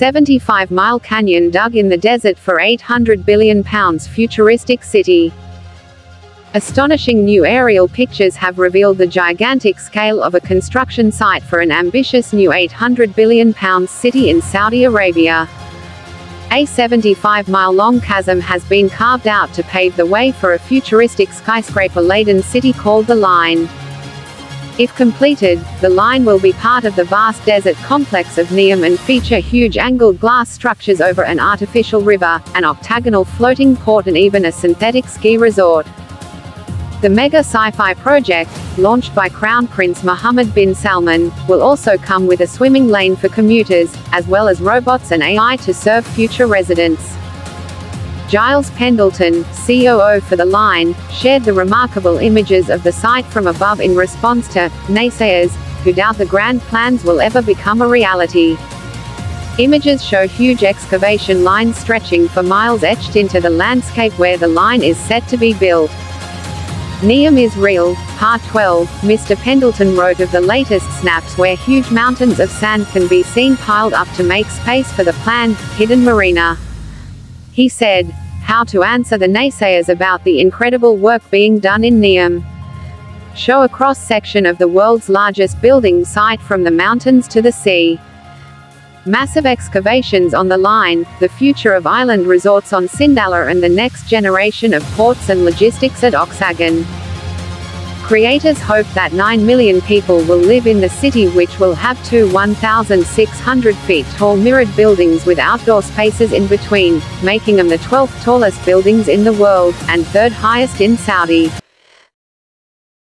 75-mile canyon dug in the desert for 800 billion pounds futuristic city. Astonishing new aerial pictures have revealed the gigantic scale of a construction site for an ambitious new 800 billion pounds city in Saudi Arabia. A 75-mile-long chasm has been carved out to pave the way for a futuristic skyscraper-laden city called The Line. If completed, the line will be part of the vast desert complex of Neom and feature huge angled glass structures over an artificial river, an octagonal floating port and even a synthetic ski resort. The mega sci-fi project, launched by Crown Prince Mohammed bin Salman, will also come with a swimming lane for commuters, as well as robots and AI to serve future residents. Giles Pendleton, COO for The Line, shared the remarkable images of the site from above in response to naysayers, who doubt the grand plans will ever become a reality. Images show huge excavation lines stretching for miles etched into the landscape where the line is set to be built. Neom is real, Part 12, Mr. Pendleton wrote of the latest snaps where huge mountains of sand can be seen piled up to make space for the planned, hidden marina. He said, How to answer the naysayers about the incredible work being done in Neom. Show a cross-section of the world's largest building site from the mountains to the sea. Massive excavations on the line, the future of island resorts on Sindalah and the next generation of ports and logistics at Oxagon. Creators hope that 9 million people will live in the city which will have two 1,600 feet tall mirrored buildings with outdoor spaces in between, making them the 12th tallest buildings in the world, and third highest in Saudi.